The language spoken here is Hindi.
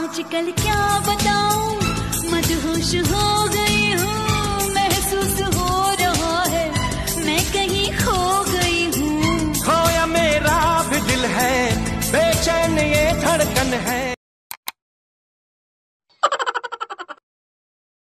आजकल क्या बताऊँ? मदहोश हो